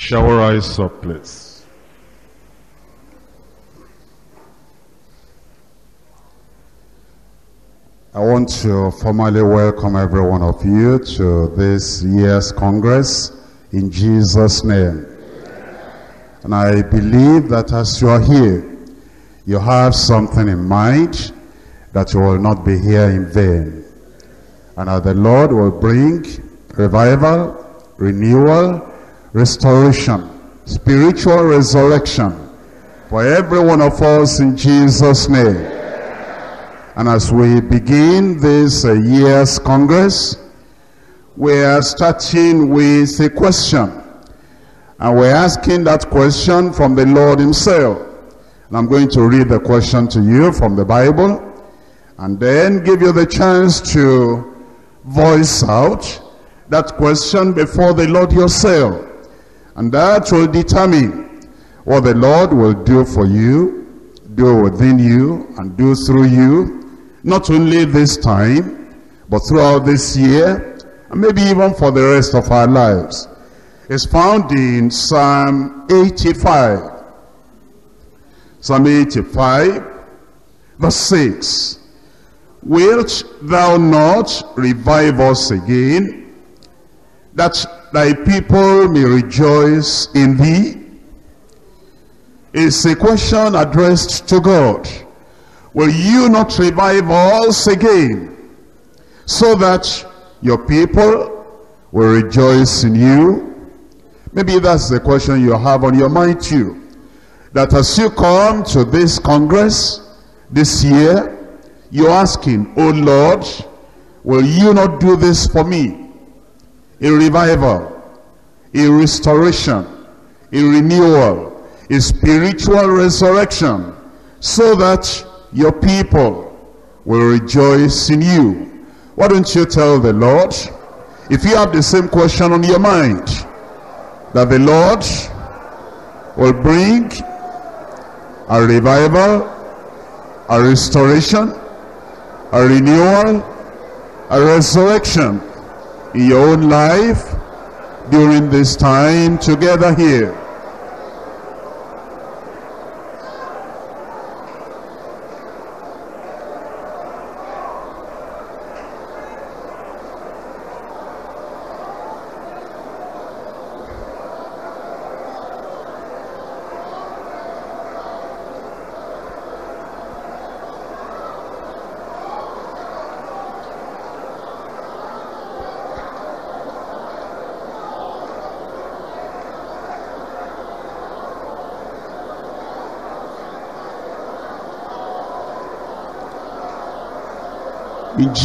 We rise up, please? I want to formally welcome every one of you to this year's Congress in Jesus' name. And I believe that as you are here, you have something in mind that you will not be here in vain. And that the Lord will bring revival, renewal, restoration, spiritual resurrection for every one of us in Jesus' name. And as we begin this uh, year's Congress, we are starting with a question. And we're asking that question from the Lord himself. And I'm going to read the question to you from the Bible and then give you the chance to voice out that question before the Lord yourself. And that will determine what the Lord will do for you, do within you, and do through you, not only this time, but throughout this year, and maybe even for the rest of our lives. It's found in Psalm 85. Psalm 85, verse 6. Wilt thou not revive us again, that thy people may rejoice in thee? It's a question addressed to God. Will you not revive us again, so that your people will rejoice in you? Maybe that's the question you have on your mind too. That as you come to this Congress this year, you're asking, Oh Lord, will you not do this for me? A revival, a restoration, a renewal, a spiritual resurrection, so that your people will rejoice in you. Why don't you tell the Lord, if you have the same question on your mind, that the Lord will bring a revival, a restoration, a renewal, a resurrection your own life during this time together here.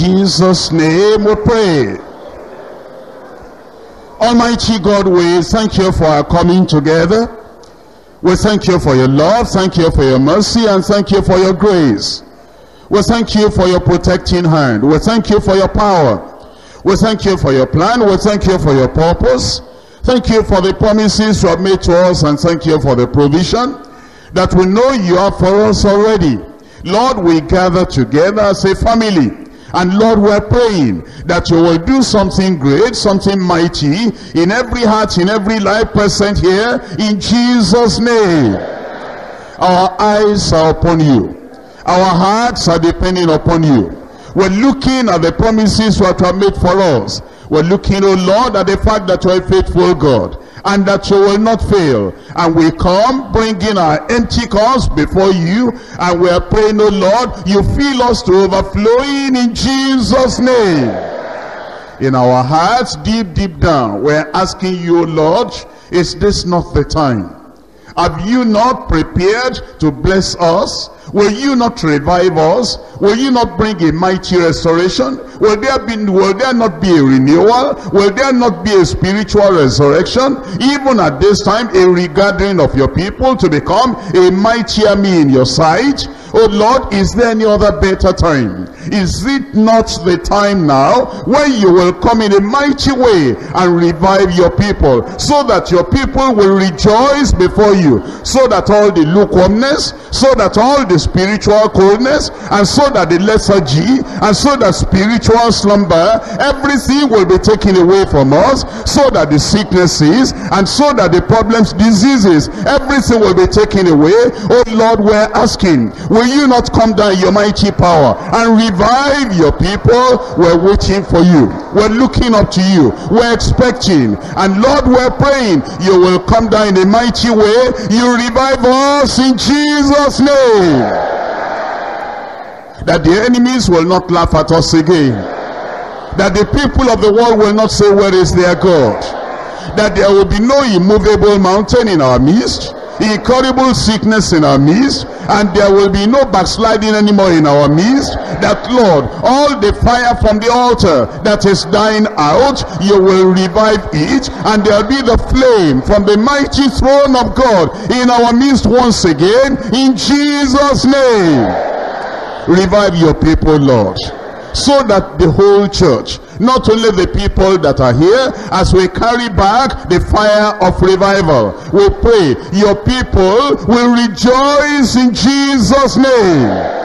Jesus' name we pray. Almighty God, we thank you for our coming together. We thank you for your love, thank you for your mercy, and thank you for your grace. We thank you for your protecting hand. We thank you for your power. We thank you for your plan. We thank you for your purpose. Thank you for the promises you have made to us, and thank you for the provision that we know you have for us already. Lord, we gather together as a family. And Lord, we're praying that you will do something great, something mighty in every heart, in every life present here, in Jesus' name. Our eyes are upon you. Our hearts are depending upon you. We're looking at the promises you have made for us. We're looking, oh Lord, at the fact that you are a faithful God and that you will not fail. And we come bringing our empty cups before you and we are praying, oh Lord, you fill us to overflowing in Jesus' name. In our hearts, deep, deep down, we're asking you, oh Lord, is this not the time? Have you not prepared to bless us? Will you not revive us? Will you not bring a mighty restoration? Will there be will there not be a renewal? Will there not be a spiritual resurrection? Even at this time, a regathering of your people to become a mightier me in your sight? Oh Lord, is there any other better time? Is it not the time now when you will come in a mighty way and revive your people so that your people will rejoice before you so that all the lukewarmness, so that all the spiritual coldness and so that the lethargy and so that spiritual slumber, everything will be taken away from us so that the sicknesses and so that the problems, diseases, everything will be taken away. Oh Lord, we're asking, will you not come down your mighty power and revive your people? We're waiting for you. We're looking up to you. We're expecting. And Lord, we're praying you will come down in a mighty way. You revive us in Jesus' name. That the enemies will not laugh at us again. That the people of the world will not say, where is their God? That there will be no immovable mountain in our midst incurable sickness in our midst and there will be no backsliding anymore in our midst that lord all the fire from the altar that is dying out you will revive it and there'll be the flame from the mighty throne of god in our midst once again in jesus name. Revive your people lord so that the whole church not only the people that are here as we carry back the fire of revival we pray your people will rejoice in jesus name.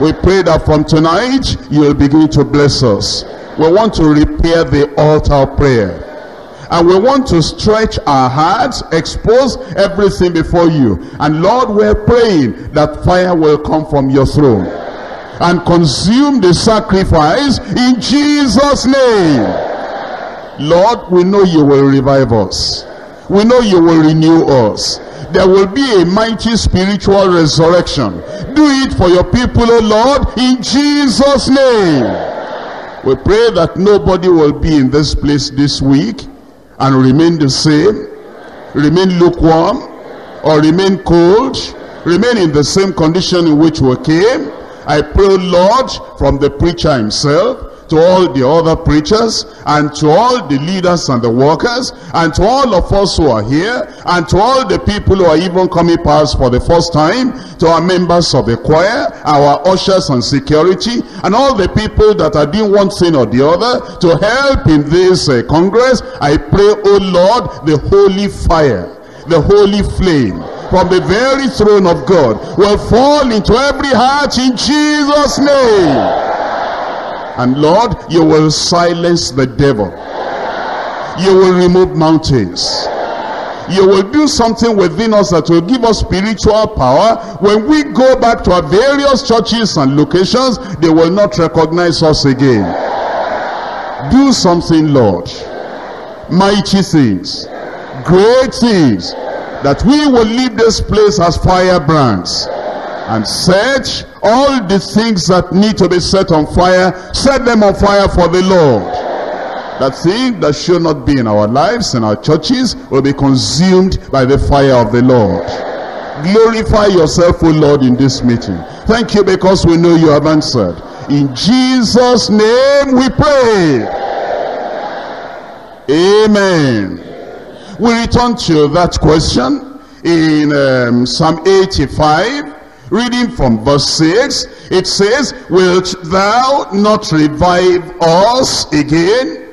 We pray that from tonight you'll begin to bless us. We want to repair the altar prayer. And we want to stretch our hearts expose everything before you. And lord we're praying that fire will come from your throne and consume the sacrifice in Jesus name. Lord we know you will revive us. We know you will renew us. There will be a mighty spiritual resurrection. Do it for your people O Lord in Jesus name. We pray that nobody will be in this place this week and remain the same remain lukewarm or remain cold remain in the same condition in which we came I pray, Lord, from the preacher himself, to all the other preachers, and to all the leaders and the workers, and to all of us who are here, and to all the people who are even coming past for the first time, to our members of the choir, our ushers and security, and all the people that are doing one thing or the other to help in this uh, congress. I pray, oh Lord, the holy fire, the holy flame, from the very throne of God will fall into every heart in Jesus name. And Lord you will silence the devil. You will remove mountains. You will do something within us that will give us spiritual power. When we go back to our various churches and locations they will not recognize us again. Do something Lord. Mighty things. Great things that we will leave this place as firebrands and set all the things that need to be set on fire set them on fire for the Lord. That thing that should not be in our lives and our churches will be consumed by the fire of the Lord. Glorify yourself O Lord in this meeting. Thank you because we know you have answered. In Jesus name we pray. Amen we return to that question in um, Psalm 85, reading from verse 6. It says, Wilt thou not revive us again?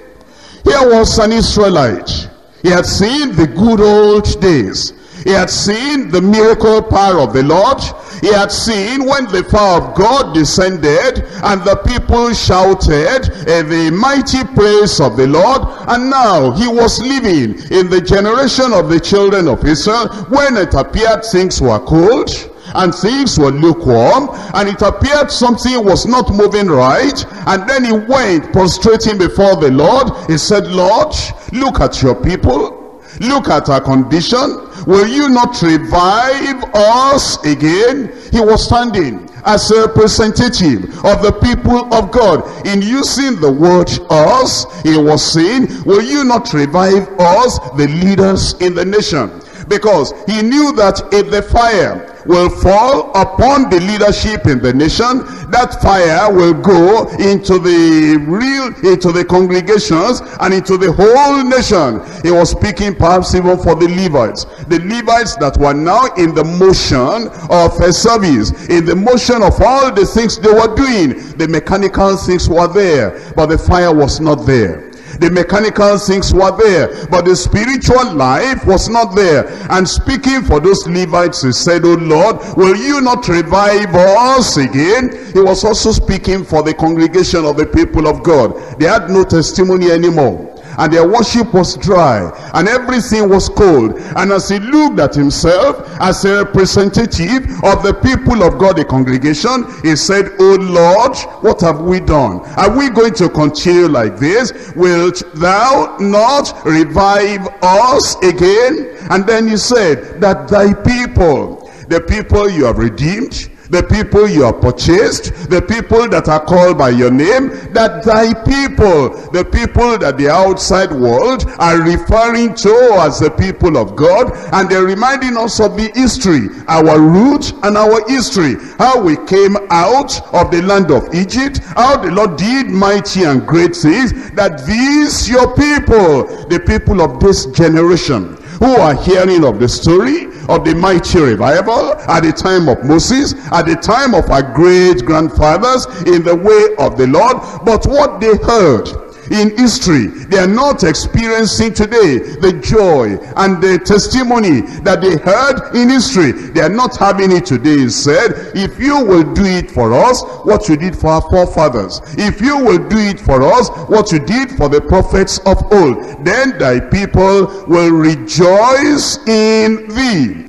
Here was an Israelite. He had seen the good old days. He had seen the miracle power of the Lord. He had seen when the fire of God descended and the people shouted uh, the mighty praise of the Lord. And now he was living in the generation of the children of Israel when it appeared things were cold and things were lukewarm and it appeared something was not moving right and then he went prostrating before the Lord he said Lord look at your people Look at our condition. Will you not revive us again? He was standing as a representative of the people of God. In using the word us, he was saying, will you not revive us, the leaders in the nation? Because he knew that if the fire will fall upon the leadership in the nation, that fire will go into the real, into the congregations and into the whole nation. He was speaking perhaps even for the Levites. The Levites that were now in the motion of a service, in the motion of all the things they were doing. The mechanical things were there, but the fire was not there. The mechanical things were there, but the spiritual life was not there. And speaking for those Levites, he said, Oh Lord, will you not revive us again? He was also speaking for the congregation of the people of God. They had no testimony anymore and their worship was dry and everything was cold. And as he looked at himself as a representative of the people of God the congregation he said oh Lord what have we done? Are we going to continue like this? Wilt thou not revive us again? And then he said that thy people the people you have redeemed the people you have purchased, the people that are called by your name, that thy people, the people that the outside world are referring to as the people of God, and they're reminding us of the history, our root and our history, how we came out of the land of Egypt, how the Lord did mighty and great things, that these your people, the people of this generation, who are hearing of the story of the mighty revival at the time of Moses, at the time of our great grandfathers in the way of the Lord. But what they heard in history they are not experiencing today the joy and the testimony that they heard in history. They are not having it today. He said if you will do it for us what you did for our forefathers. If you will do it for us what you did for the prophets of old then thy people will rejoice in thee.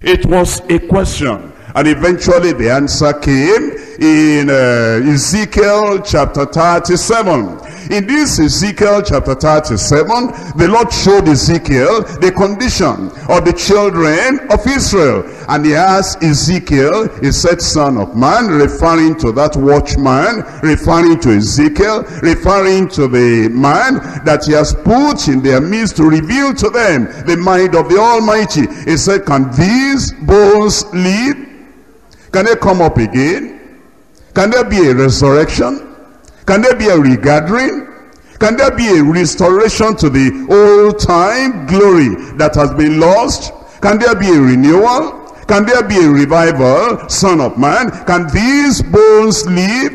It was a question and eventually the answer came in uh, Ezekiel chapter 37 in this Ezekiel chapter 37, the Lord showed Ezekiel the condition of the children of Israel. And he asked Ezekiel, he said, son of man, referring to that watchman, referring to Ezekiel, referring to the man that he has put in their midst to reveal to them the mind of the Almighty. He said, can these bones live? Can they come up again? Can there be a resurrection? Can there be a regathering? Can there be a restoration to the old time glory that has been lost? Can there be a renewal? Can there be a revival, son of man? Can these bones live?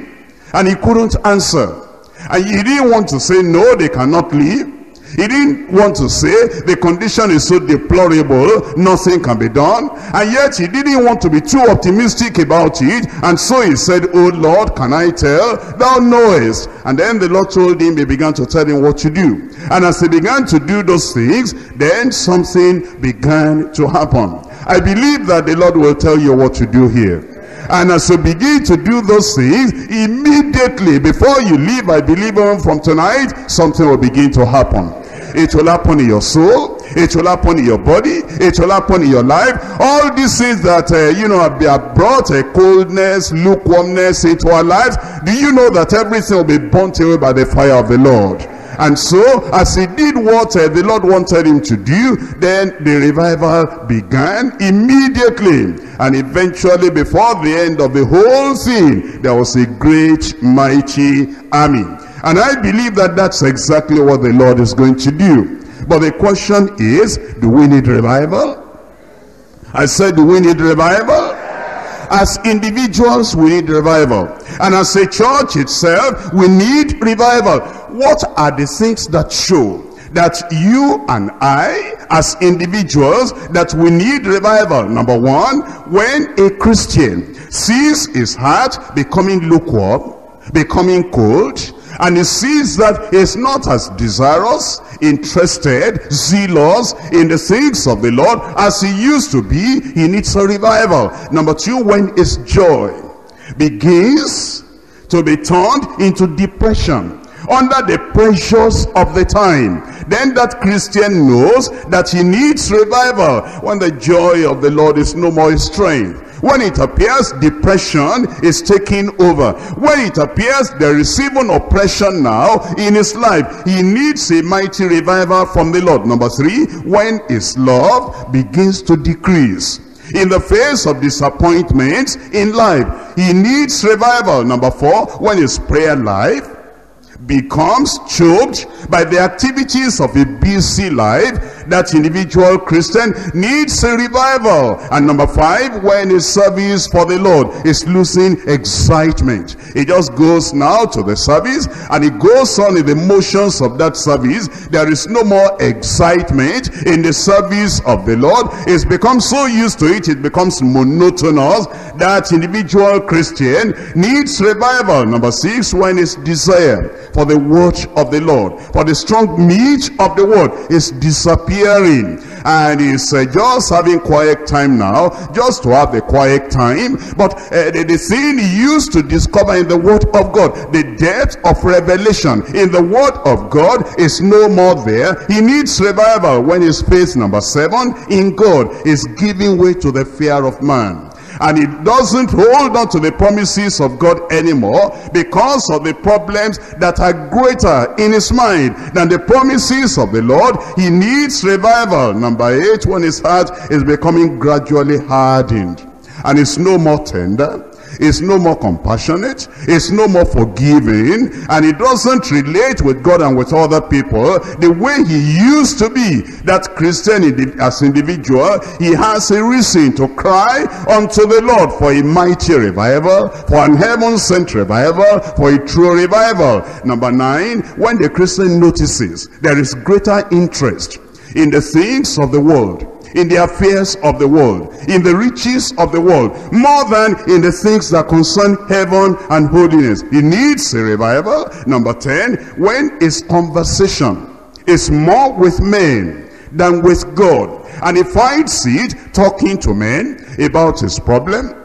And he couldn't answer. And he didn't want to say, no, they cannot live. He didn't want to say the condition is so deplorable, nothing can be done. And yet he didn't want to be too optimistic about it. And so he said, Oh Lord, can I tell? Thou knowest. And then the Lord told him, he began to tell him what to do. And as he began to do those things, then something began to happen. I believe that the Lord will tell you what to do here. And as you begin to do those things, immediately before you leave, I believe from tonight, something will begin to happen. It will happen in your soul. It will happen in your body. It will happen in your life. All these things that, uh, you know, have brought a coldness, lukewarmness into our lives. Do you know that everything will be burnt away by the fire of the Lord? And so, as he did what uh, the Lord wanted him to do, then the revival began immediately. And eventually, before the end of the whole thing, there was a great, mighty army. And I believe that that's exactly what the Lord is going to do. But the question is, do we need revival? I said, do we need revival? As individuals, we need revival. And as a church itself, we need revival. What are the things that show that you and I, as individuals, that we need revival? Number one, when a Christian sees his heart becoming lukewarm, becoming cold, and he sees that he's not as desirous, interested, zealous in the things of the Lord as he used to be, he needs a revival. Number two, when his joy begins to be turned into depression under the pressures of the time then that christian knows that he needs revival when the joy of the lord is no more strength When it appears depression is taking over. When it appears there is even oppression now in his life. He needs a mighty revival from the Lord. Number three, when his love begins to decrease in the face of disappointments in life. He needs revival. Number four, when his prayer life becomes choked by the activities of a busy life, that individual Christian needs a revival. And number five, when his service for the Lord is losing excitement. He just goes now to the service and he goes on in the motions of that service. There is no more excitement in the service of the Lord. It's become so used to it, it becomes monotonous. That individual Christian needs revival. Number six, when his desire for the word of the Lord, for the strong meat of the word is disappearing. And he's uh, just having quiet time now, just to have the quiet time. But uh, the, the thing he used to discover in the word of God, the depth of revelation in the word of God is no more there. He needs revival when his faith, number seven, in God is giving way to the fear of man and he doesn't hold on to the promises of God anymore because of the problems that are greater in his mind than the promises of the Lord. He needs revival. Number eight, when his heart is becoming gradually hardened and it's no more tender is no more compassionate, is no more forgiving, and he doesn't relate with God and with other people the way he used to be. That Christian as individual, he has a reason to cry unto the Lord for a mighty revival, for an heaven-sent revival, for a true revival. Number nine, when the Christian notices there is greater interest in the things of the world in the affairs of the world, in the riches of the world, more than in the things that concern heaven and holiness. He needs a revival. Number 10, when his conversation is more with men than with God. And he finds it talking to men about his problem,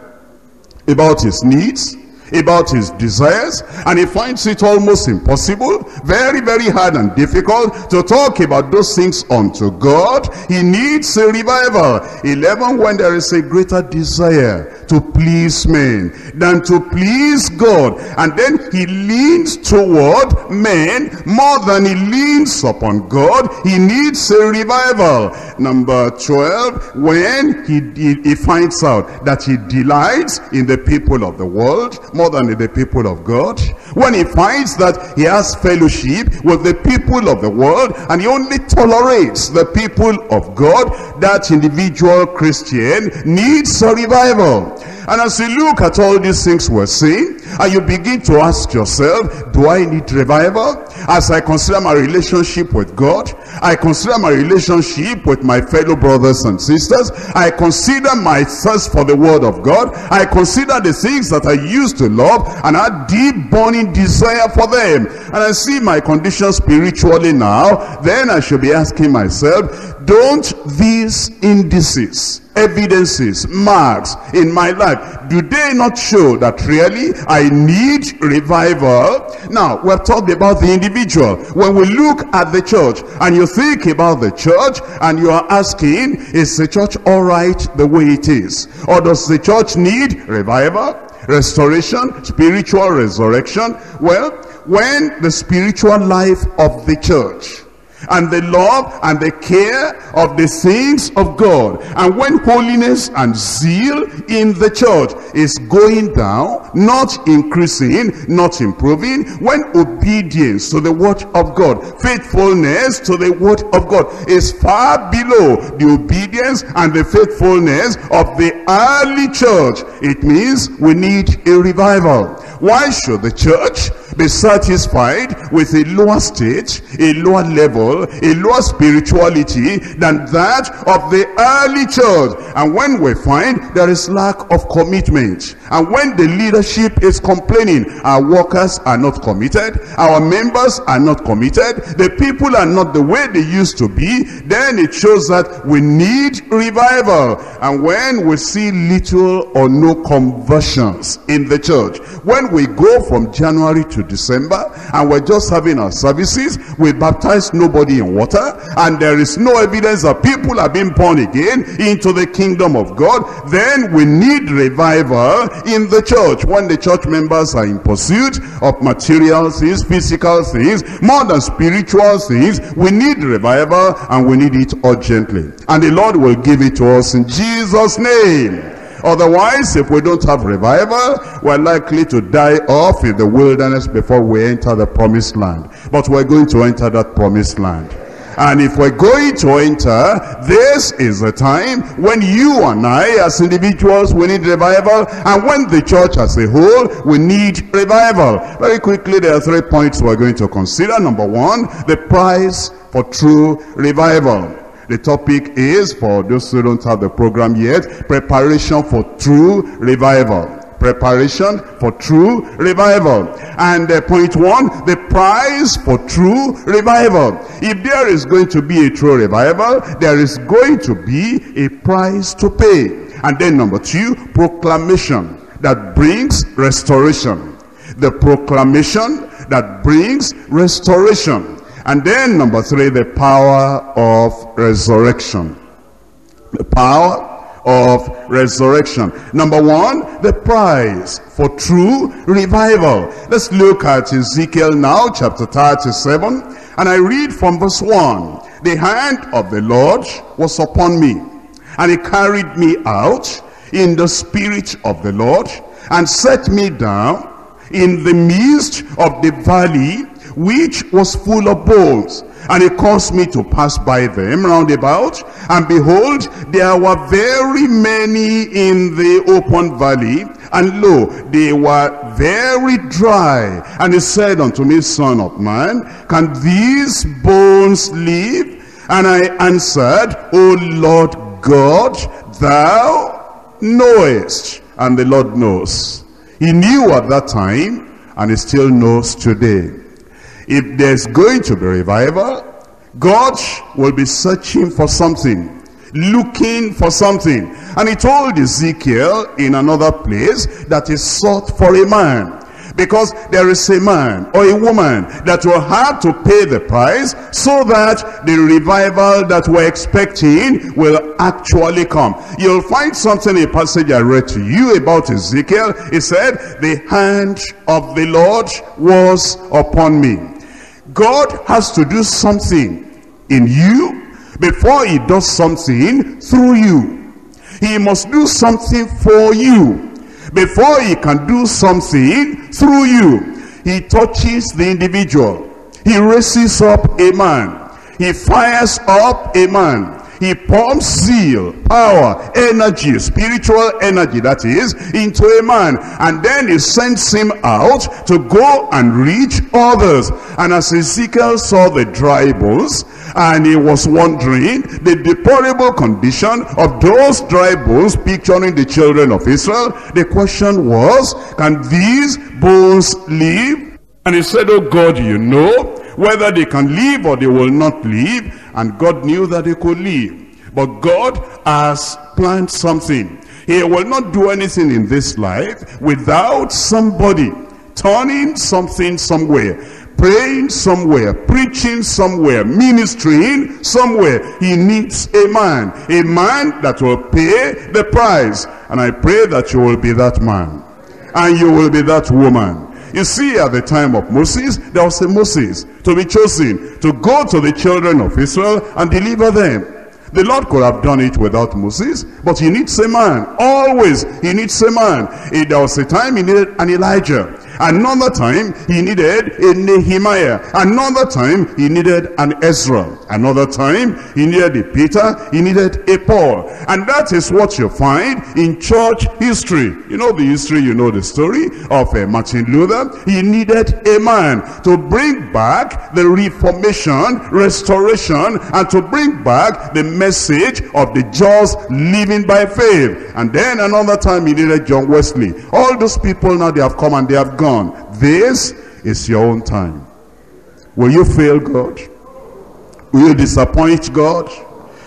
about his needs, about his desires and he finds it almost impossible very very hard and difficult to talk about those things unto God. He needs a revival. 11 when there is a greater desire to please men than to please God and then he leans toward men more than he leans upon God he needs a revival. Number 12 when he, he, he finds out that he delights in the people of the world more than the people of God. When he finds that he has fellowship with the people of the world and he only tolerates the people of God, that individual Christian needs a revival. And as you look at all these things we're seeing, and you begin to ask yourself, do I need revival? As I consider my relationship with God, I consider my relationship with my fellow brothers and sisters, I consider my thirst for the word of God, I consider the things that I used to love, and a deep burning desire for them, and I see my condition spiritually now, then I should be asking myself, don't these indices evidences, marks in my life, do they not show that really I need revival? Now, we've talked about the individual. When we look at the church and you think about the church and you are asking, is the church all right the way it is? Or does the church need revival, restoration, spiritual resurrection? Well, when the spiritual life of the church and the love and the care of the things of God. And when holiness and zeal in the church is going down, not increasing, not improving, when obedience to the word of God, faithfulness to the word of God is far below the obedience and the faithfulness of the early church, it means we need a revival. Why should the church be satisfied with a lower state, a lower level, a lower spirituality than that of the early church. And when we find there is lack of commitment, and when the leadership is complaining, our workers are not committed, our members are not committed, the people are not the way they used to be, then it shows that we need revival. And when we see little or no conversions in the church, when we go from January to December and we're just having our services. We baptize nobody in water and there is no evidence that people are being born again into the kingdom of God. Then we need revival in the church when the church members are in pursuit of material things, physical things, more than spiritual things. We need revival and we need it urgently. And the Lord will give it to us in Jesus' name. Otherwise, if we don't have revival, we're likely to die off in the wilderness before we enter the promised land. But we're going to enter that promised land. And if we're going to enter, this is the time when you and I as individuals, we need revival. And when the church as a whole, we need revival. Very quickly, there are three points we're going to consider. Number one, the price for true revival. The topic is, for those who don't have the program yet, preparation for true revival. Preparation for true revival. And uh, point one, the price for true revival. If there is going to be a true revival, there is going to be a price to pay. And then number two, proclamation that brings restoration. The proclamation that brings restoration. And then number three, the power of resurrection. The power of resurrection. Number one, the price for true revival. Let's look at Ezekiel now, chapter 37. And I read from verse 1. The hand of the Lord was upon me. And he carried me out in the spirit of the Lord and set me down in the midst of the valley which was full of bones. And he caused me to pass by them round about. And behold, there were very many in the open valley. And lo, they were very dry. And he said unto me, Son of man, can these bones live? And I answered, O Lord God, thou knowest. And the Lord knows. He knew at that time, and he still knows today. If there's going to be revival, God will be searching for something, looking for something. And he told Ezekiel in another place that he sought for a man. Because there is a man or a woman that will have to pay the price so that the revival that we're expecting will actually come. You'll find something in a passage I read to you about Ezekiel. He said, the hand of the Lord was upon me. God has to do something in you before he does something through you. He must do something for you before he can do something through you. He touches the individual. He raises up a man. He fires up a man. He pumps zeal, power, energy, spiritual energy that is, into a man. And then he sends him out to go and reach others. And as Ezekiel saw the dry bones, and he was wondering the deplorable condition of those dry bones picturing the children of Israel, the question was, can these bones live? And he said, oh God, you know whether they can live or they will not live. And God knew that they could live. But God has planned something. He will not do anything in this life without somebody turning something somewhere praying somewhere, preaching somewhere, ministering somewhere. He needs a man, a man that will pay the price. And I pray that you will be that man. And you will be that woman. You see, at the time of Moses, there was a Moses to be chosen to go to the children of Israel and deliver them. The Lord could have done it without Moses, but he needs a man. Always, he needs a man. There was a time he needed an Elijah. Another time, he needed a Nehemiah. Another time, he needed an Ezra. Another time, he needed a Peter. He needed a Paul. And that is what you find in church history. You know the history, you know the story of uh, Martin Luther. He needed a man to bring back the reformation, restoration, and to bring back the message of the just living by faith. And then another time he needed John Wesley. All those people now, they have come and they have gone. This is your own time. Will you fail God? Will you disappoint God?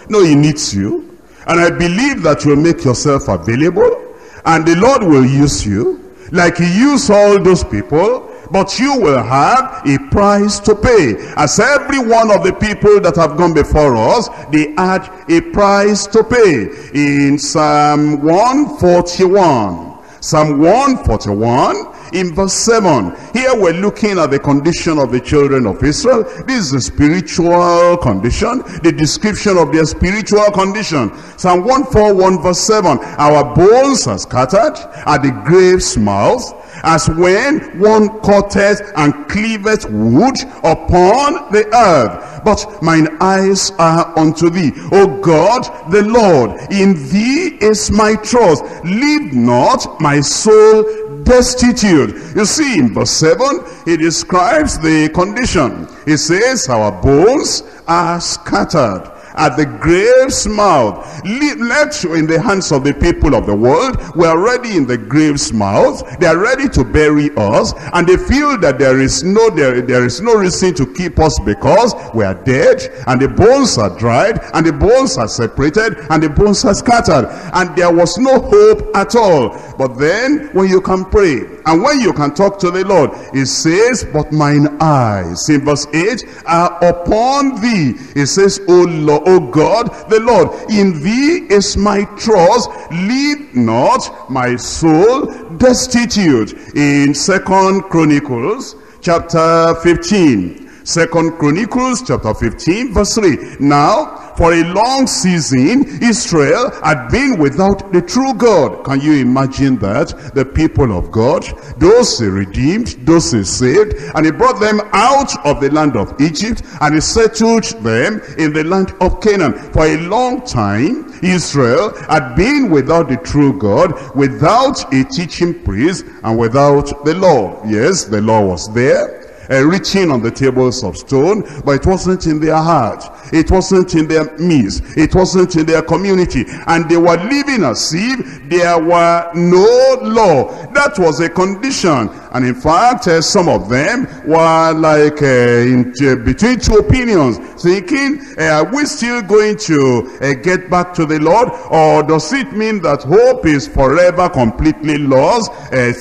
No, he needs you. And I believe that you'll make yourself available. And the Lord will use you. Like he used all those people but you will have a price to pay. As every one of the people that have gone before us, they had a price to pay. In Psalm 141, Psalm 141, in verse 7 here we're looking at the condition of the children of Israel this is the spiritual condition the description of their spiritual condition Psalm 141 verse 7 our bones are scattered at the grave's mouth as when one cutteth and cleaveth wood upon the earth. But mine eyes are unto thee, O God, the Lord. In thee is my trust. Leave not my soul destitute. You see, in verse 7, he describes the condition. He says, our bones are scattered at the grave's mouth. Left you in the hands of the people of the world, we are ready in the grave's mouth. They are ready to bury us, and they feel that there is no there, there is no reason to keep us because we are dead, and the bones are dried, and the bones are separated, and the bones are scattered, and there was no hope at all. But then, when you can pray, and when you can talk to the Lord, it says, But mine eyes, in verse 8, are upon thee. It says, O Lord, O God, the Lord, in thee is my trust. Leave not my soul destitute. In Second Chronicles, chapter 15. Second Chronicles chapter 15 verse 3. Now, for a long season, Israel had been without the true God. Can you imagine that? The people of God, those he redeemed, those he saved, and he brought them out of the land of Egypt, and he settled them in the land of Canaan. For a long time, Israel had been without the true God, without a teaching priest, and without the law. Yes, the law was there uh, reaching on the tables of stone, but it wasn't in their heart. It wasn't in their midst. It wasn't in their community. And they were living as if there were no law. That was a condition. And in fact, uh, some of them were like uh, in, uh, between two opinions, thinking, are we still going to get back to the Lord? Or does it mean that hope is forever completely lost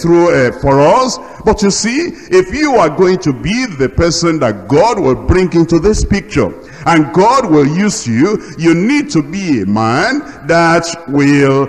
through for us? But you see, if you are going to be the person that God will bring into this picture, and God will use you, you need to be a man that will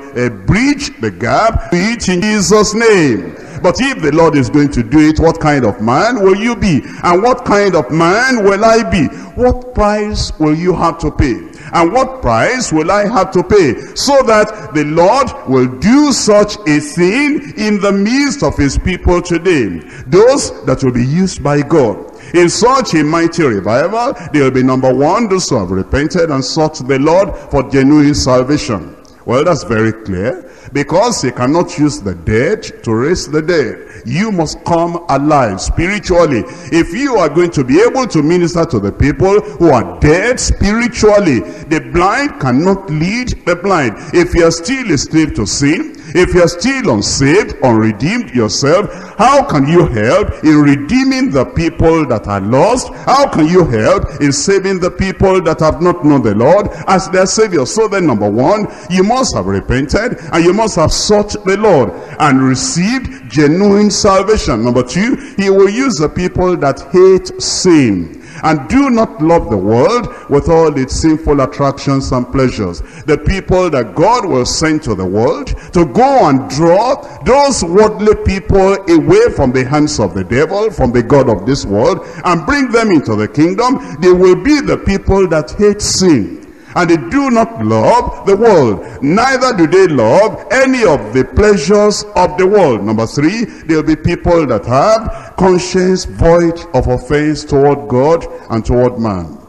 bridge the gap, it in Jesus' name. But if the Lord is going to do it, what kind of man will you be? And what kind of man will I be? What price will you have to pay? And what price will I have to pay? So that the Lord will do such a thing in the midst of his people today. Those that will be used by God. In such a mighty revival, there will be number one, those who have repented and sought the Lord for genuine salvation. Well, that's very clear. Because he cannot use the dead to raise the dead. You must come alive spiritually. If you are going to be able to minister to the people who are dead spiritually, the blind cannot lead the blind. If you are still a slave to sin, if you're still unsaved, unredeemed yourself, how can you help in redeeming the people that are lost? How can you help in saving the people that have not known the Lord as their Savior? So then, number one, you must have repented and you must have sought the Lord and received genuine salvation. Number two, he will use the people that hate sin and do not love the world with all its sinful attractions and pleasures. The people that God will send to the world to go and draw those worldly people away from the hands of the devil, from the God of this world, and bring them into the kingdom, they will be the people that hate sin and they do not love the world. Neither do they love any of the pleasures of the world. Number three, there will be people that have conscience void of offense toward God and toward man.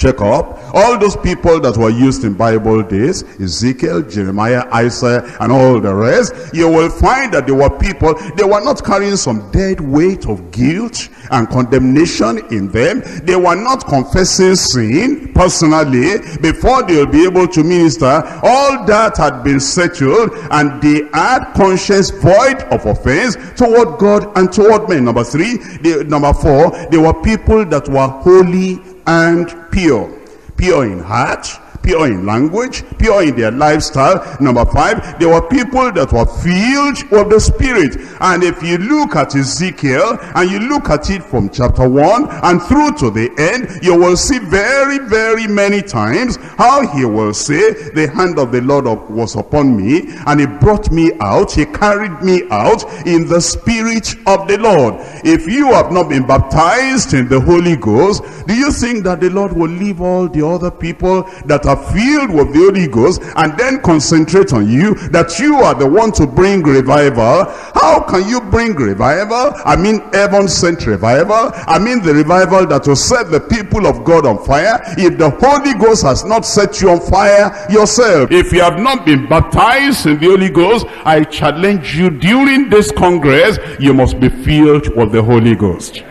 Check up. All those people that were used in Bible days, Ezekiel, Jeremiah, Isaiah, and all the rest, you will find that they were people, they were not carrying some dead weight of guilt and condemnation in them. They were not confessing sin personally before they will be able to minister. All that had been settled and they had conscience void of offense toward God and toward men. Number three, they, number four, they were people that were holy and pure. Pure in heart, pure in language, pure in their lifestyle. Number five, they were people that were filled with the Spirit. And if you look at Ezekiel and you look at it from chapter 1 and through to the end, you will see very, very many times how he will say, the hand of the Lord was upon me and he brought me out, he carried me out in the Spirit of the Lord. If you have not been baptized in the Holy Ghost, do you think that the Lord will leave all the other people that filled with the Holy Ghost and then concentrate on you, that you are the one to bring revival? How can you bring revival? I mean heaven sent revival. I mean the revival that will set the people of God on fire. If the Holy Ghost has not set you on fire yourself. If you have not been baptized in the Holy Ghost, I challenge you during this Congress, you must be filled with the Holy Ghost.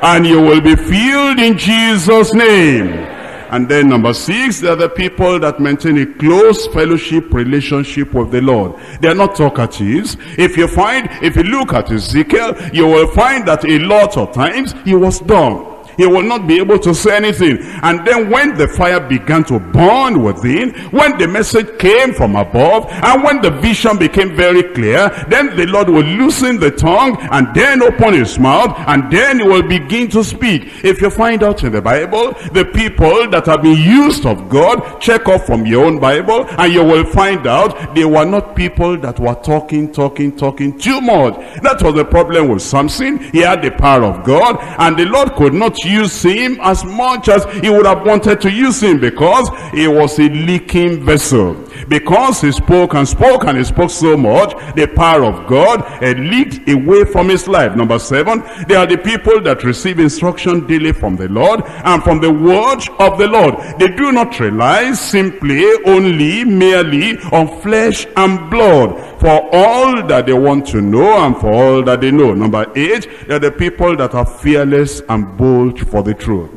And you will be filled in Jesus' name. And then number six, they're the people that maintain a close fellowship relationship with the Lord. They're not talkatives. If you find, if you look at Ezekiel, you will find that a lot of times he was dumb he will not be able to say anything. And then when the fire began to burn within, when the message came from above, and when the vision became very clear, then the Lord will loosen the tongue and then open his mouth and then he will begin to speak. If you find out in the Bible, the people that have been used of God, check off from your own Bible and you will find out they were not people that were talking, talking, talking too much. That was the problem with Samson. He had the power of God and the Lord could not use him as much as he would have wanted to use him because he was a leaking vessel. Because he spoke and spoke and he spoke so much, the power of God had leaked away from his life. Number seven, they are the people that receive instruction daily from the Lord and from the word of the Lord. They do not rely simply, only, merely on flesh and blood for all that they want to know and for all that they know. Number eight, they are the people that are fearless and bold for the truth.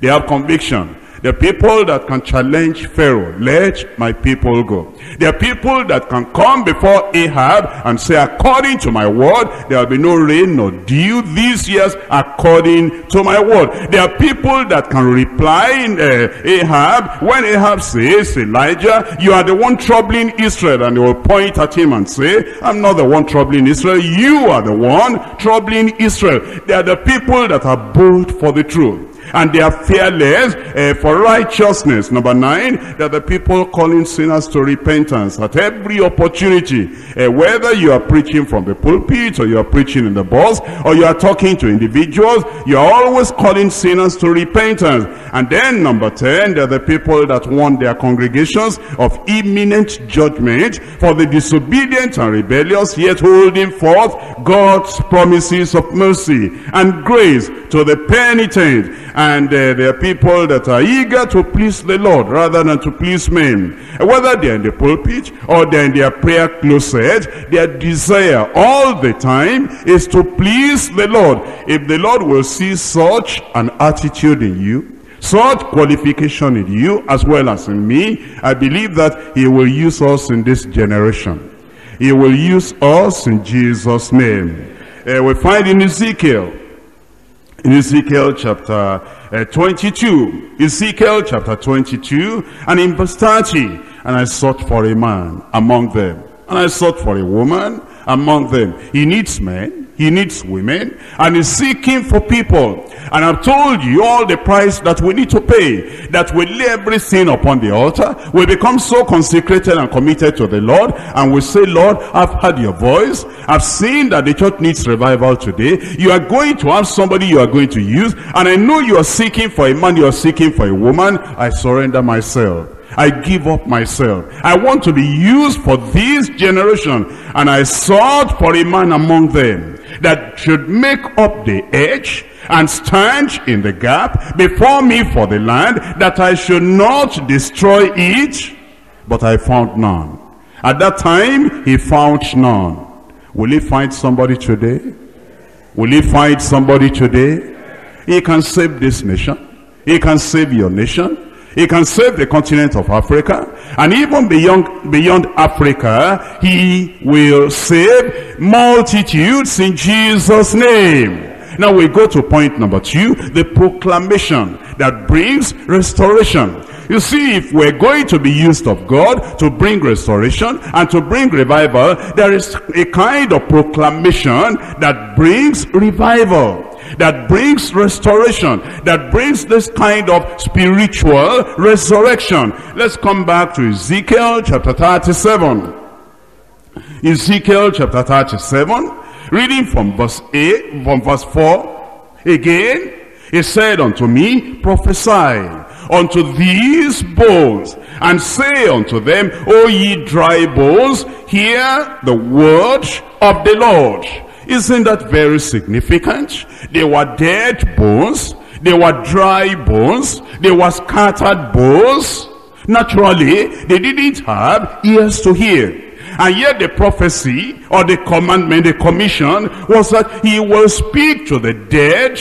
They have conviction. The people that can challenge Pharaoh, let my people go. There are people that can come before Ahab and say, according to my word, there will be no rain nor dew these years according to my word. There are people that can reply in uh, Ahab when Ahab says, Elijah, you are the one troubling Israel. And they will point at him and say, I'm not the one troubling Israel. You are the one troubling Israel. They are the people that are bold for the truth and they are fearless uh, for righteousness. Number nine, they're the people calling sinners to repentance at every opportunity. Uh, whether you are preaching from the pulpit or you are preaching in the bus or you are talking to individuals, you are always calling sinners to repentance. And then number 10, they're the people that want their congregations of imminent judgment for the disobedient and rebellious, yet holding forth God's promises of mercy and grace to the penitent and uh, there are people that are eager to please the Lord rather than to please men. Whether they're in the pulpit or they're in their prayer closet, their desire all the time is to please the Lord. If the Lord will see such an attitude in you, such qualification in you as well as in me, I believe that he will use us in this generation. He will use us in Jesus' name. Uh, we find in Ezekiel in Ezekiel chapter uh, 22. Ezekiel chapter 22 and in verse 30. And I sought for a man among them. And I sought for a woman among them. He needs men he needs women and is seeking for people. And I've told you all the price that we need to pay. That we lay everything upon the altar. We become so consecrated and committed to the Lord. And we say, Lord, I've heard your voice. I've seen that the church needs revival today. You are going to have somebody you are going to use. And I know you are seeking for a man, you are seeking for a woman. I surrender myself. I give up myself. I want to be used for this generation. And I sought for a man among them that should make up the edge and stand in the gap before me for the land that I should not destroy it but I found none. At that time he found none. Will he find somebody today? Will he find somebody today? He can save this nation. He can save your nation he can save the continent of Africa. And even beyond, beyond Africa, he will save multitudes in Jesus' name. Now we go to point number two, the proclamation that brings restoration. You see, if we're going to be used of God to bring restoration and to bring revival, there is a kind of proclamation that brings revival that brings restoration, that brings this kind of spiritual resurrection. Let's come back to Ezekiel chapter 37. Ezekiel chapter 37, reading from verse 8, from verse 4. Again, he said unto me, prophesy unto these bones, and say unto them, O ye dry bones, hear the word of the Lord. Isn't that very significant? They were dead bones, they were dry bones, they were scattered bones. Naturally, they didn't have ears to hear. And yet the prophecy or the commandment, the commission was that he will speak to the dead,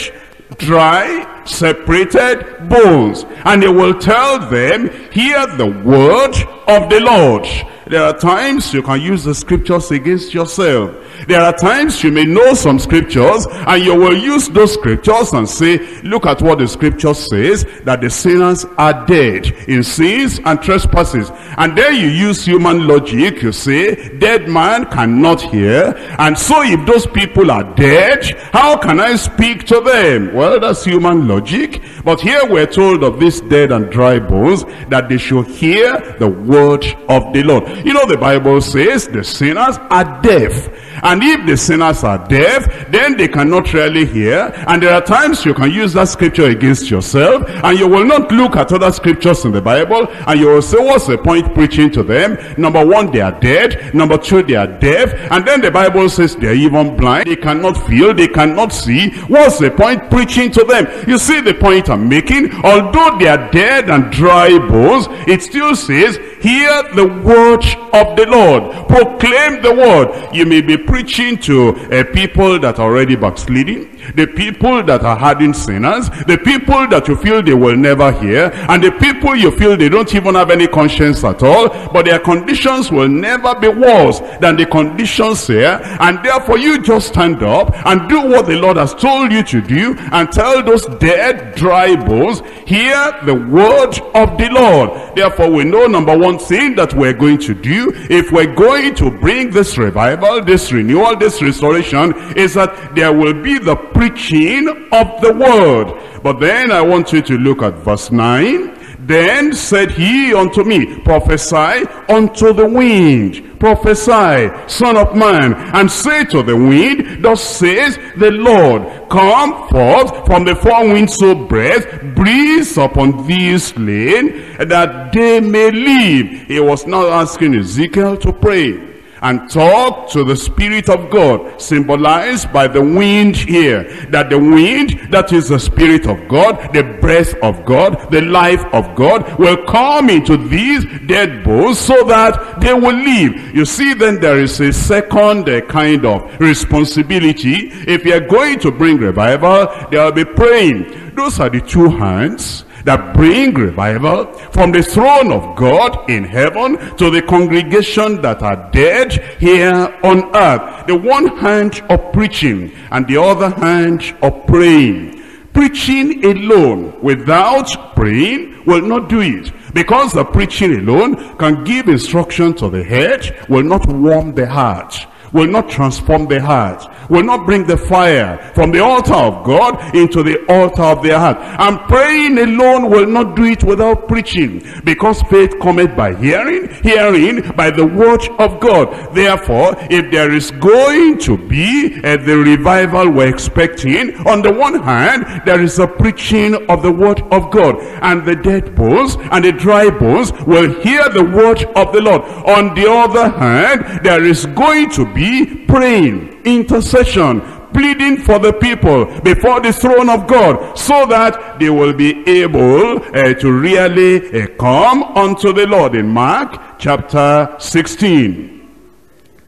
dry, separated bones. And he will tell them, hear the word of the Lord. There are times you can use the scriptures against yourself. There are times you may know some scriptures and you will use those scriptures and say, look at what the scripture says, that the sinners are dead in sins and trespasses. And then you use human logic, you say, dead man cannot hear. And so if those people are dead, how can I speak to them? Well, that's human logic. But here we're told of these dead and dry bones that they should hear the word of the Lord. You know the Bible says the sinners are deaf. And if the sinners are deaf, then they cannot really hear. And there are times you can use that scripture against yourself. And you will not look at other scriptures in the Bible. And you will say, what's the point preaching to them? Number one, they are dead. Number two, they are deaf. And then the Bible says they're even blind. They cannot feel. They cannot see. What's the point preaching to them? You see the point I'm making? Although they are dead and dry bones, it still says, hear the word of the Lord. Proclaim the word. You may be preaching to uh, people that are already backsliding, the people that are hardened sinners, the people that you feel they will never hear, and the people you feel they don't even have any conscience at all, but their conditions will never be worse than the conditions here, and therefore you just stand up and do what the Lord has told you to do, and tell those dead, dry bones, hear the word of the Lord. Therefore we know number one thing that we're going to do, if we're going to bring this revival, this renewal, this restoration, is that there will be the preaching of the word. But then I want you to look at verse 9. Then said he unto me, Prophesy unto the wind, prophesy, son of man, and say to the wind, Thus says the Lord, Come forth from the four winds of breath, breathe upon these slain, that they may live. He was not asking Ezekiel to pray and talk to the Spirit of God, symbolized by the wind here. That the wind, that is the Spirit of God, the breath of God, the life of God, will come into these dead bones so that they will live. You see, then there is a second uh, kind of responsibility. If you're going to bring revival, there will be praying. Those are the two hands that bring revival from the throne of God in heaven to the congregation that are dead here on earth. The one hand of preaching and the other hand of praying. Preaching alone without praying will not do it. Because the preaching alone can give instruction to the head, will not warm the heart will not transform the heart, will not bring the fire from the altar of God into the altar of their heart. And praying alone will not do it without preaching, because faith cometh by hearing, hearing by the word of God. Therefore, if there is going to be uh, the revival we're expecting, on the one hand, there is a preaching of the word of God, and the dead bones and the dry bones will hear the word of the Lord. On the other hand, there is going to be praying, intercession, pleading for the people before the throne of God so that they will be able uh, to really uh, come unto the Lord in Mark chapter 16.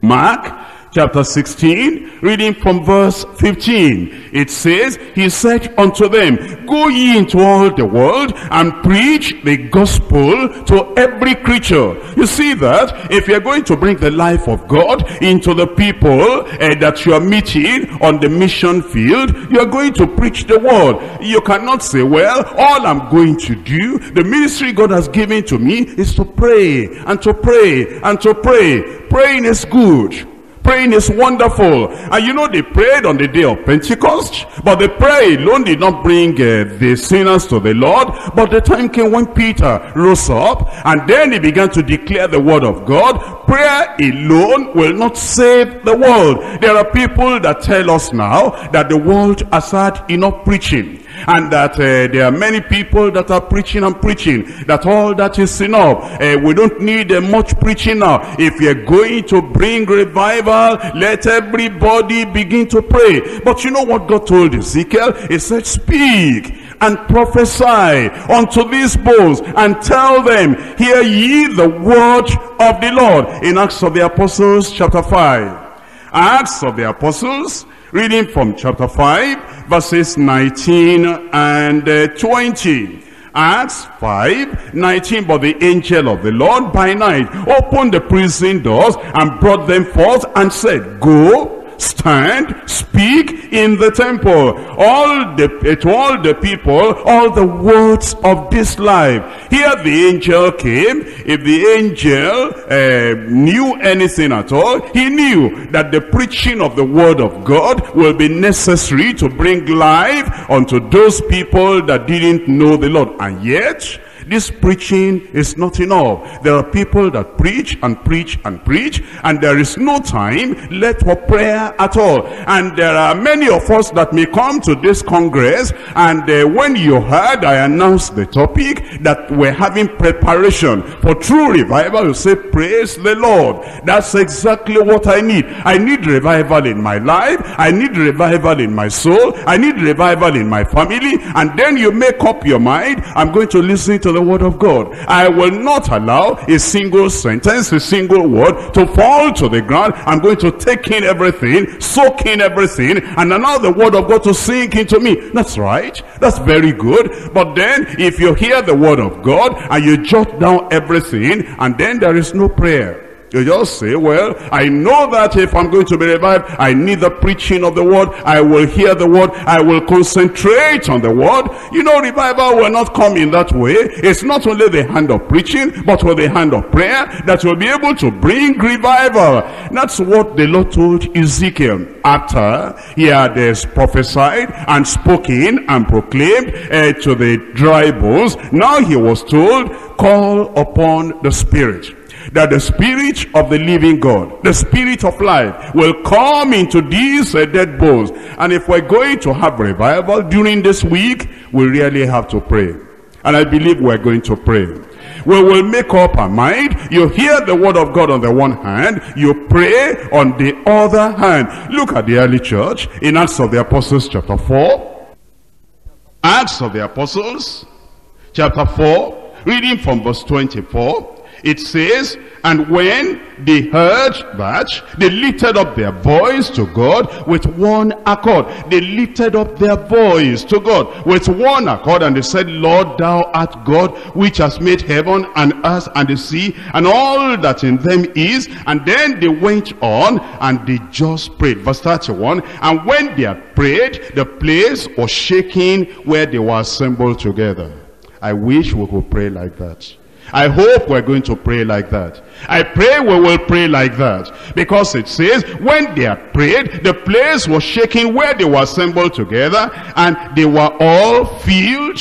Mark chapter 16, reading from verse 15. It says, He said unto them, Go ye into all the world and preach the gospel to every creature. You see that if you're going to bring the life of God into the people uh, that you are meeting on the mission field, you are going to preach the word. You cannot say, well, all I'm going to do, the ministry God has given to me is to pray and to pray and to pray. Praying is good. Praying is wonderful. And you know, they prayed on the day of Pentecost, but the prayer alone did not bring uh, the sinners to the Lord. But the time came when Peter rose up, and then he began to declare the word of God. Prayer alone will not save the world. There are people that tell us now that the world has had enough preaching and that uh, there are many people that are preaching and preaching that all that is enough. Uh, we don't need uh, much preaching now. If you're going to bring revival let everybody begin to pray. But you know what God told Ezekiel? He said speak and prophesy unto these bones and tell them hear ye the word of the Lord. In Acts of the Apostles chapter 5 Acts of the Apostles Reading from chapter 5, verses 19 and uh, 20. Acts 5, 19, But the angel of the Lord by night opened the prison doors and brought them forth and said, Go, stand, speak in the temple. All the, to all the people, all the words of this life. Here the angel came. If the angel uh, knew anything at all, he knew that the preaching of the word of God will be necessary to bring life unto those people that didn't know the Lord. And yet, this preaching is not enough. There are people that preach and preach and preach and there is no time left for prayer at all. And there are many of us that may come to this congress and uh, when you heard I announced the topic that we're having preparation for true revival, you say praise the Lord. That's exactly what I need. I need revival in my life. I need revival in my soul. I need revival in my family. And then you make up your mind, I'm going to listen to the the word of God. I will not allow a single sentence, a single word to fall to the ground. I'm going to take in everything, soak in everything, and allow the word of God to sink into me. That's right. That's very good. But then, if you hear the word of God and you jot down everything, and then there is no prayer, you just say, well, I know that if I'm going to be revived, I need the preaching of the word. I will hear the word. I will concentrate on the word. You know, revival will not come in that way. It's not only the hand of preaching, but with the hand of prayer that will be able to bring revival. That's what the Lord told Ezekiel after he had uh, prophesied and spoken and proclaimed uh, to the dry bones. Now he was told, call upon the Spirit that the spirit of the living God, the spirit of life, will come into these uh, dead bones. And if we're going to have revival during this week, we really have to pray. And I believe we're going to pray. We will make up our mind. You hear the word of God on the one hand, you pray on the other hand. Look at the early church in Acts of the Apostles chapter 4. Acts of the Apostles chapter 4, reading from verse 24. It says, and when they heard that, they lifted up their voice to God with one accord. They lifted up their voice to God with one accord and they said, Lord, thou art God, which has made heaven and earth and the sea and all that in them is. And then they went on and they just prayed. Verse 31, and when they had prayed, the place was shaking where they were assembled together. I wish we could pray like that. I hope we're going to pray like that. I pray we will pray like that. Because it says, when they had prayed, the place was shaking where they were assembled together, and they were all filled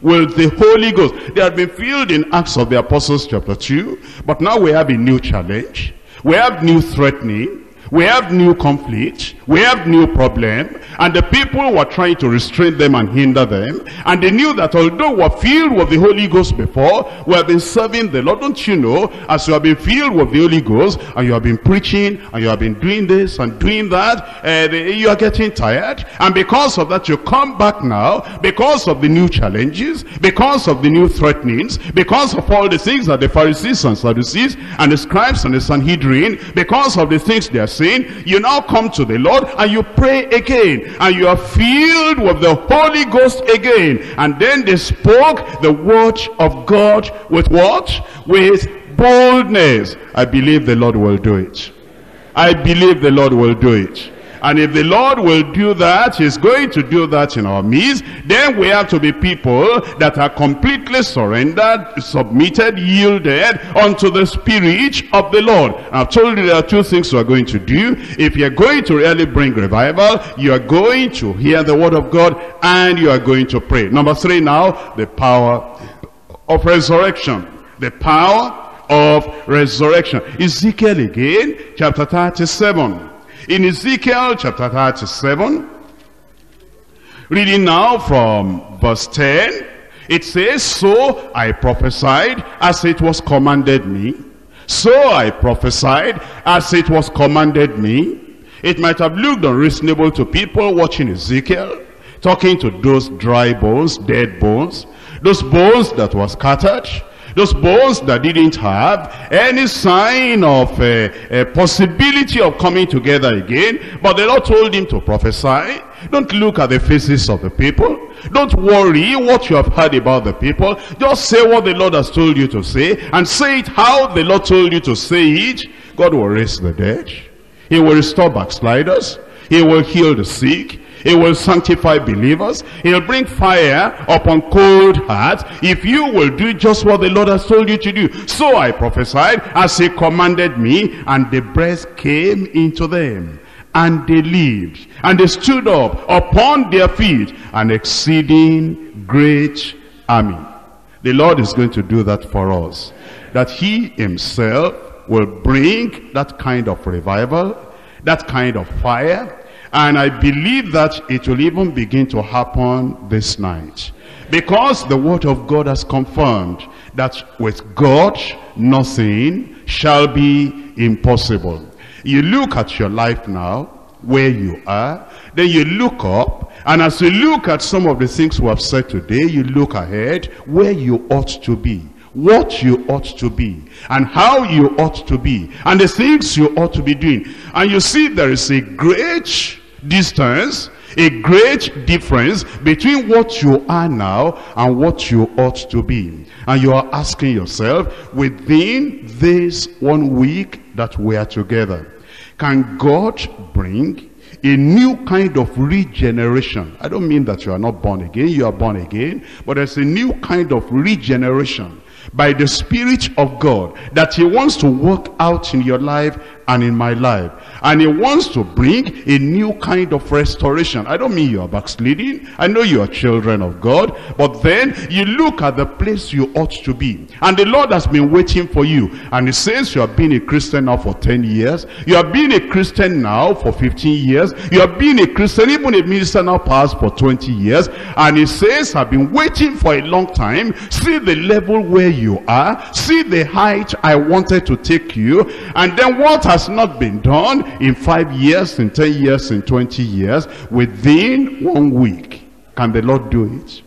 with the Holy Ghost. They had been filled in Acts of the Apostles chapter 2, but now we have a new challenge. We have new threatening. We have new conflict. We have new problem. And the people were trying to restrain them and hinder them. And they knew that although we're filled with the Holy Ghost before, we have been serving the Lord. Don't you know, as you have been filled with the Holy Ghost, and you have been preaching, and you have been doing this and doing that, uh, you are getting tired. And because of that, you come back now, because of the new challenges, because of the new threatenings, because of all the things that the Pharisees and Sadducees, and the scribes and the Sanhedrin, because of the things they are sin, you now come to the Lord and you pray again. And you are filled with the Holy Ghost again. And then they spoke the word of God with what? With boldness. I believe the Lord will do it. I believe the Lord will do it. And if the Lord will do that, He's going to do that in our midst, then we have to be people that are completely surrendered, submitted, yielded unto the Spirit of the Lord. I've told you there are two things we're going to do. If you're going to really bring revival, you are going to hear the word of God and you are going to pray. Number three now, the power of resurrection. The power of resurrection. Ezekiel again, chapter 37. In Ezekiel chapter 37, reading now from verse 10, it says, So I prophesied as it was commanded me. So I prophesied as it was commanded me. It might have looked unreasonable to people watching Ezekiel, talking to those dry bones, dead bones, those bones that were scattered, those bones that didn't have any sign of a, a, possibility of coming together again. But the Lord told him to prophesy. Don't look at the faces of the people. Don't worry what you have heard about the people. Just say what the Lord has told you to say. And say it how the Lord told you to say it. God will raise the dead. He will restore backsliders. He will heal the sick. He will sanctify believers. He'll bring fire upon cold hearts if you will do just what the Lord has told you to do. So I prophesied as he commanded me and the breath came into them and they lived and they stood up upon their feet an exceeding great army. The Lord is going to do that for us. That he himself will bring that kind of revival, that kind of fire, and I believe that it will even begin to happen this night. Because the word of God has confirmed that with God, nothing shall be impossible. You look at your life now, where you are, then you look up, and as you look at some of the things we have said today, you look ahead, where you ought to be what you ought to be and how you ought to be and the things you ought to be doing and you see there is a great distance, a great difference between what you are now and what you ought to be. And you are asking yourself, within this one week that we are together, can God bring a new kind of regeneration? I don't mean that you are not born again, you are born again, but there's a new kind of regeneration by the Spirit of God that he wants to work out in your life and in my life. And he wants to bring a new kind of restoration. I don't mean you are backsliding. I know you are children of God. But then you look at the place you ought to be. And the Lord has been waiting for you. And he says you have been a Christian now for 10 years. You have been a Christian now for 15 years. You have been a Christian, even a minister now past for 20 years. And he says, I've been waiting for a long time. See the level where you are. See the height I wanted to take you. And then what has not been done in five years, in 10 years, in 20 years, within one week. Can the Lord do it?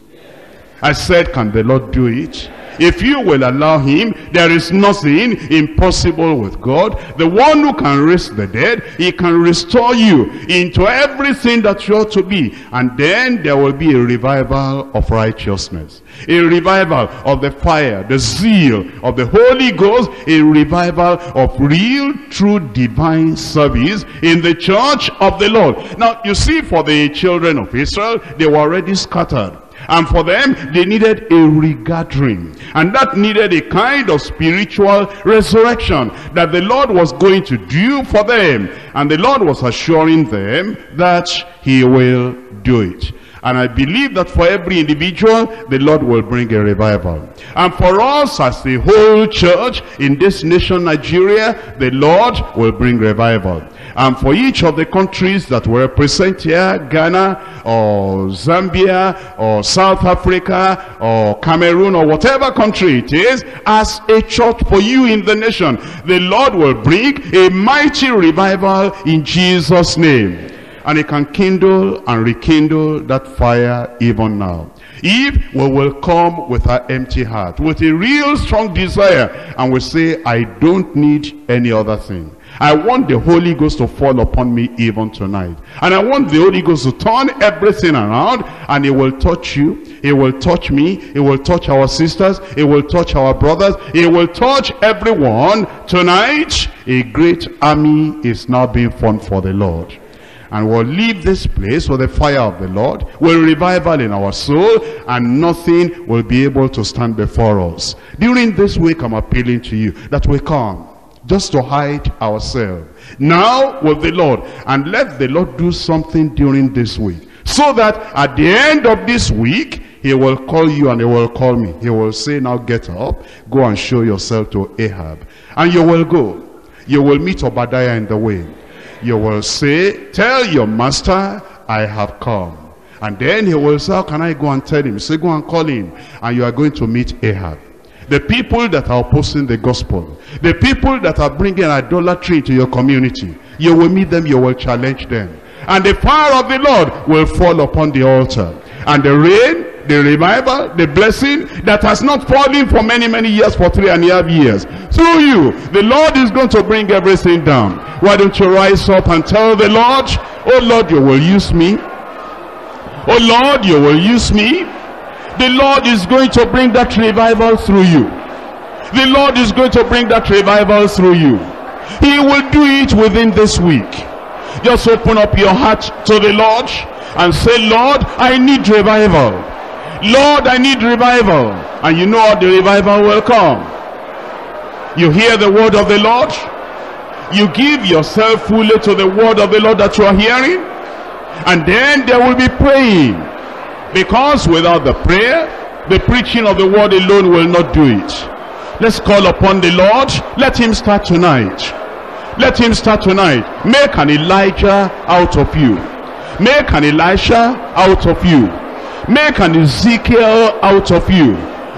I said, can the Lord do it? If you will allow him, there is nothing impossible with God. The one who can raise the dead, he can restore you into everything that you ought to be. And then there will be a revival of righteousness. A revival of the fire, the zeal of the Holy Ghost. A revival of real, true, divine service in the church of the Lord. Now, you see, for the children of Israel, they were already scattered. And for them, they needed a regathering. And that needed a kind of spiritual resurrection that the Lord was going to do for them. And the Lord was assuring them that he will do it. And I believe that for every individual, the Lord will bring a revival. And for us as the whole church in this nation, Nigeria, the Lord will bring revival. And for each of the countries that were present here, Ghana or Zambia or South Africa or Cameroon or whatever country it is, as a church for you in the nation, the Lord will bring a mighty revival in Jesus' name. And he can kindle and rekindle that fire even now. If we will come with our empty heart, with a real strong desire, and we say, I don't need any other thing. I want the Holy Ghost to fall upon me even tonight. And I want the Holy Ghost to turn everything around and it will touch you. It will touch me. It will touch our sisters. It will touch our brothers. It will touch everyone. Tonight, a great army is now being formed for the Lord. And we'll leave this place with the fire of the Lord. Will revival in our soul and nothing will be able to stand before us. During this week, I'm appealing to you that we come just to hide ourselves. Now with the Lord. And let the Lord do something during this week. So that at the end of this week, he will call you and he will call me. He will say, now get up, go and show yourself to Ahab. And you will go. You will meet Obadiah in the way. You will say, tell your master, I have come. And then he will say, how can I go and tell him? Say, go and call him. And you are going to meet Ahab. The people that are opposing the gospel. The people that are bringing idolatry into your community. You will meet them, you will challenge them. And the fire of the Lord will fall upon the altar. And the rain, the revival, the blessing that has not fallen for many, many years, for three and a half years. Through you, the Lord is going to bring everything down. Why don't you rise up and tell the Lord, Oh Lord, you will use me. Oh Lord, you will use me. The Lord is going to bring that revival through you. The Lord is going to bring that revival through you. He will do it within this week. Just open up your heart to the Lord and say, Lord, I need revival. Lord, I need revival. And you know the revival will come. You hear the word of the Lord. You give yourself fully to the word of the Lord that you are hearing. And then there will be praying. Because without the prayer, the preaching of the word alone will not do it. Let's call upon the Lord. Let him start tonight. Let him start tonight. Make an Elijah out of you. Make an Elisha out of you. Make an Ezekiel out of you.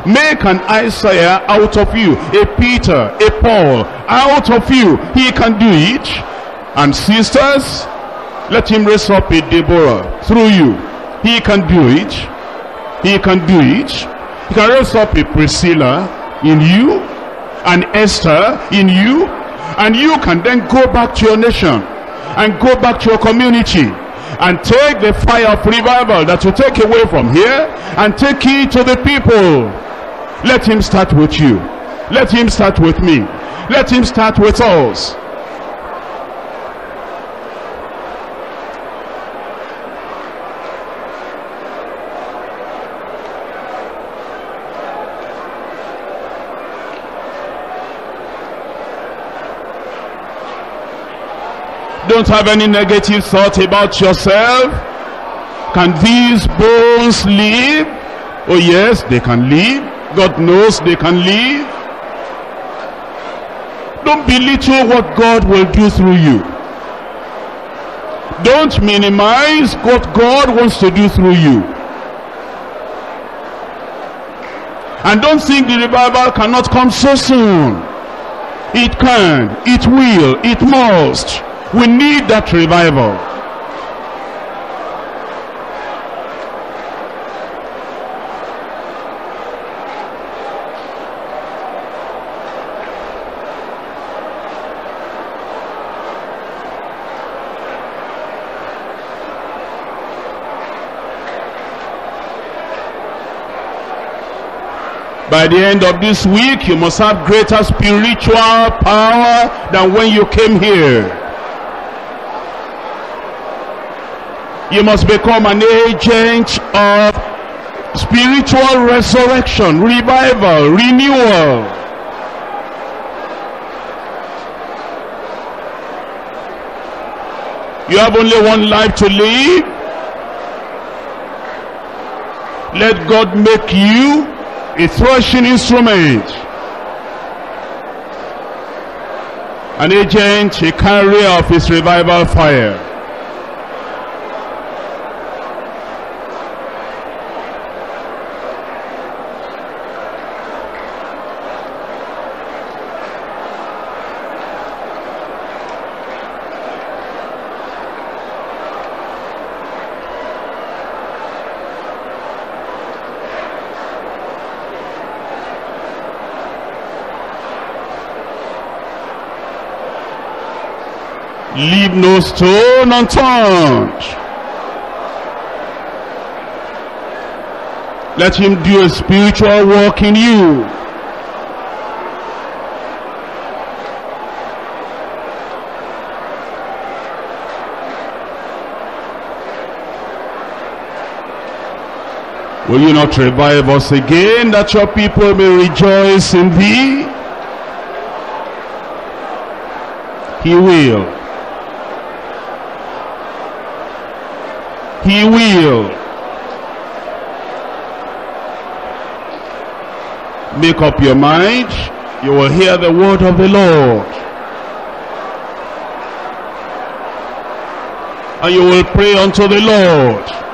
Make an Isaiah out of you. A Peter, a Paul out of you. He can do it. And sisters, let him raise up a Deborah through you. He can do it. He can do it. He can raise up a Priscilla in you. An Esther in you. And you can then go back to your nation. And go back to your community. And take the fire of revival that you take away from here. And take it to the people. Let him start with you. Let him start with me. Let him start with us. Don't have any negative thought about yourself. Can these bones live? Oh yes, they can live. God knows they can live. Don't belittle what God will do through you. Don't minimize what God wants to do through you. And don't think the revival cannot come so soon. It can, it will, it must. We need that revival. By the end of this week, you must have greater spiritual power than when you came here. You must become an agent of spiritual resurrection, revival, renewal. You have only one life to live. Let God make you a threshing instrument. An agent, a carrier of his revival fire. Leave no stone unturned. Let him do a spiritual work in you. Will you not revive us again that your people may rejoice in thee? He will. He will. Make up your mind. You will hear the word of the Lord. And you will pray unto the Lord.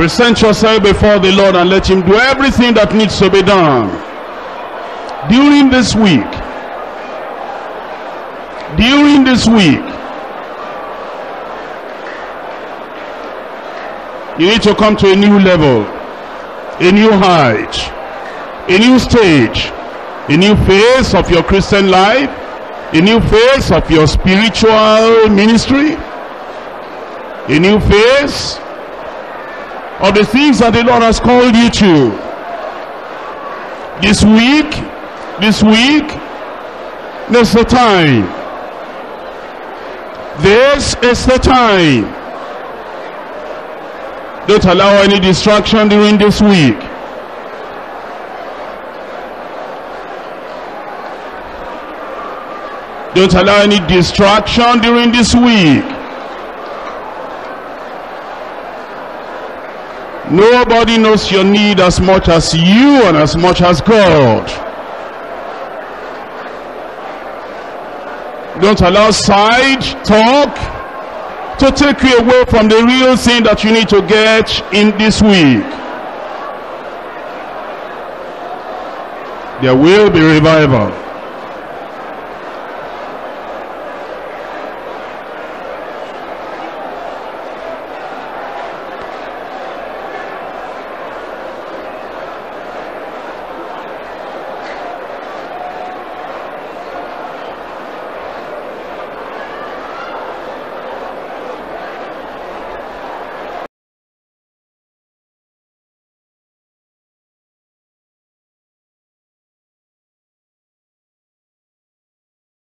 Present yourself before the Lord and let him do everything that needs to be done. During this week. During this week. You need to come to a new level. A new height. A new stage. A new phase of your Christian life. A new phase of your spiritual ministry. A new phase of the things that the Lord has called you to. This week, this week, this is the time. This is the time. Don't allow any distraction during this week. Don't allow any distraction during this week. Nobody knows your need as much as you and as much as God. Don't allow side talk to take you away from the real thing that you need to get in this week. There will be revival.